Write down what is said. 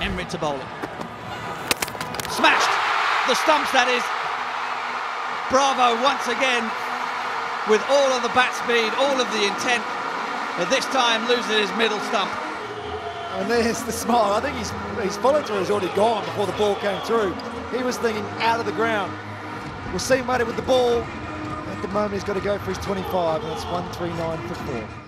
Emrit to bowling. Smashed! The stumps, that is. Bravo once again with all of the bat speed, all of the intent, but this time loses his middle stump. And there's the smile. I think he's his follow-through has already gone before the ball came through. He was thinking out of the ground. We'll see Matty with the ball. At the moment, he's got to go for his 25, and that's 139 for four.